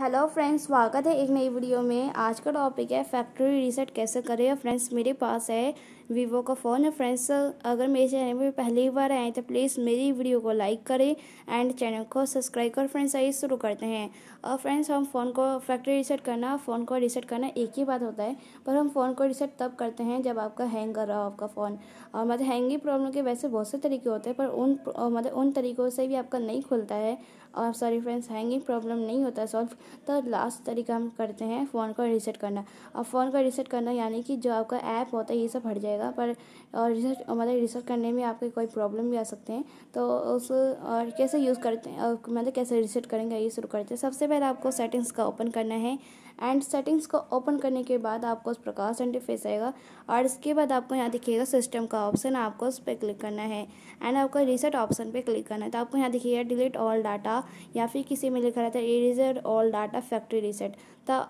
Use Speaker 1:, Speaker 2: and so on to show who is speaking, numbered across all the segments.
Speaker 1: Hello friends स्वागत है एक नई वीडियो में। आज का टॉपिक है फैक्ट्री रीसेट कैसे करें? फ्रेंड्स मेरे पास है वीवो का फ़ोन है। फ्रेंड्स, अगर मेरे चैनल में पहली बार आए तो प्लीज़ मेरी वीडियो को लाइक करें एंड चैनल को सब्सक्राइब कर। फ्रेंड्स, आइए शुरू करते हैं। और फ्रेंड्स, हम फ़ोन को फैक्ट्री रीसेट करना, फ़ोन को रीसेट करना एक ही बात होता है, पर हम फ़ोन को रीसेट तब करते हैं जब आपका हैंग कर रहा हो आपका फ़ोन। और मतलब हैंगिंग प्रॉब्लम के वैसे बहुत से तरीके होते हैं, पर उन मतलब उन तरीक़ों से भी आपका नहीं खुलता है। और सॉरी फ्रेंड्स, हैंगिंग प्रॉब्लम नहीं होता सॉल्व। तो लास्ट तरीका हम करते हैं फ़ोन को रीसेट करना। और फ़ोन को रीसेट करना यानी कि जो आपका ऐप होता है, ये सब हट जाएगा। पर और रिसर्च मतलब रिसर्च करने में आपके कोई प्रॉब्लम भी आ सकते हैं। तो उस, और कैसे यूज़ करते हैं मतलब कैसे रिसेट करेंगे, ये शुरू करते हैं। सबसे पहले आपको सेटिंग्स का ओपन करना है एंड सेटिंग्स को ओपन करने के बाद आपको उस प्रकाश इंटरफेस आएगा। और इसके बाद आपको यहाँ दिखिएगा सिस्टम का ऑप्शन आपको उस पर क्लिक करना है एंड आपको रिसेट ऑप्शन पे क्लिक करना है। तो आपको यहाँ दिखिएगा डिलीट ऑल डाटा या फिर किसी में लिखा रहता है eraser all data factory reset तो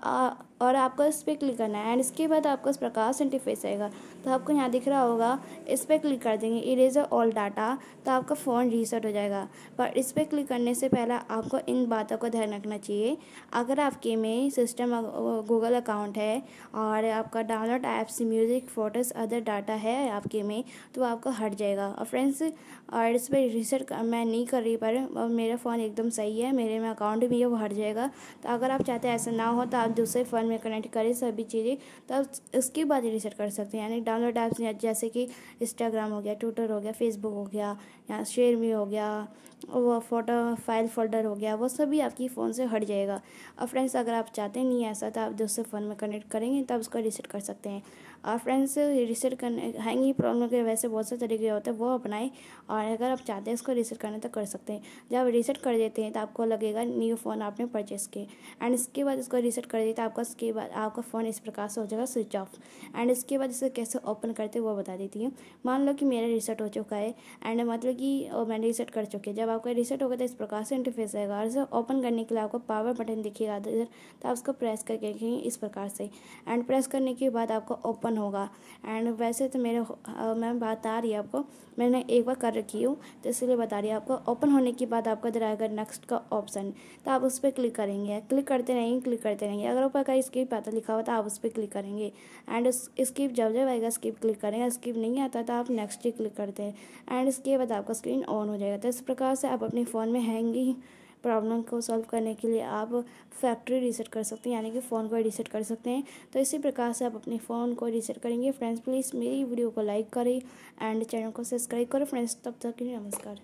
Speaker 1: और आपको इस पर क्लिक करना है। एंड इसके बाद आपको इस प्रकार से इंटरफेस आएगा। तो आपको यहाँ दिख रहा होगा, इस पर क्लिक कर देंगे। इरेजर ऑल डाटा तो आपका फ़ोन रीसेट हो जाएगा। पर इस पर क्लिक करने से पहले आपको इन बातों का ध्यान रखना चाहिए। अगर आपके में सिस्टम गूगल अकाउंट है और आपका download apps music photos other data है आपके में तो आपका हट जाएगा। और फ्रेंड्स और इस पर रिसर्च मैं नहीं कर रही, पर मेरा फ़ोन एकदम सही है, मेरे में अकाउंट भी है, वो हट जाएगा। तो अगर आप चाहते हैं ऐसा ना हो तो आप दूसरे फ़ोन में कनेक्ट करें सभी चीज़ें तो आप उसके बाद ही रिसर्च कर सकते हैं। यानी डाउनलोड ऐप्स जैसे कि इंस्टाग्राम हो गया ट्विटर हो गया फेसबुक हो गया, या शेयर मी हो गया, वो फ़ोटो फ़ाइल फोल्डर हो गया, वो सभी आपकी फ़ोन से हट जाएगा। और फ्रेंड्स अगर आप चाहते नहीं ऐसा तो आप दूसरे फ़ोन में कनेक्ट करेंगे, तब उसको रिसेट कर सकते हैं। और फ्रेंड्स रिसेट करने हैंगिंग प्रॉब्लम के वैसे बहुत से तरीके होते हैं, वो अपनाएँ। और अगर आप चाहते हैं इसको रिसेट करना तो कर सकते हैं। जब रिसेट कर देते हैं तो आपको लगेगा न्यू फ़ोन आपने परचेस किए। एंड इसके बाद इसको रिसेट कर देते आपका इसके बाद आपका फ़ोन इस प्रकार से हो जाएगा स्विच ऑफ़। एंड इसके बाद इसे कैसे ओपन करते हैं वो बता देती हूँ। मान लो कि मेरा रिसेट हो चुका है, एंड मतलब कि मैंने रिसेट कर चुके जब आपका रिसेट होगा तो इस प्रकार से इंटरफेस आएगा और इसे ओपन करने के लिए आपको पावर बटन दिखेगा इधर तो आप उसको प्रेस करके रखेंगे इस प्रकार से। एंड प्रेस करने के बाद आपको ओपन होगा। एंड वैसे तो मेरे मैं बता रही है आपको, मैंने एक बार कर रखी हूँ तो इसलिए बता रही है आपको, ओपन होने के बाद आपका इधर आएगा नेक्स्ट का ऑप्शन तो आप उस पर क्लिक करेंगे। क्लिक करते रहेंगे, क्लिक करते रहेंगे। अगर ऊपर का स्किप आता लिखा हुआ था, आप उस पर क्लिक करेंगे। एंड स्किप जब जब आएगा स्किप क्लिक करेंगे। स्किप नहीं आता तो आप नेक्स्ट ही क्लिक करते हैं। एंड इसके बाद आपका स्क्रीन ऑन हो जाएगा। तो इस प्रकार से आप अपने फ़ोन में हैंगिंग प्रॉब्लम को सॉल्व करने के लिए आप फैक्ट्री रीसेट कर सकते हैं, यानी कि फ़ोन को रीसेट कर सकते हैं। तो इसी प्रकार से आप अपने फ़ोन को रीसेट करेंगे। फ्रेंड्स प्लीज़ मेरी वीडियो को लाइक करें। एंड चैनल को सब्सक्राइब करें। फ्रेंड्स तब तक के लिए नमस्कार।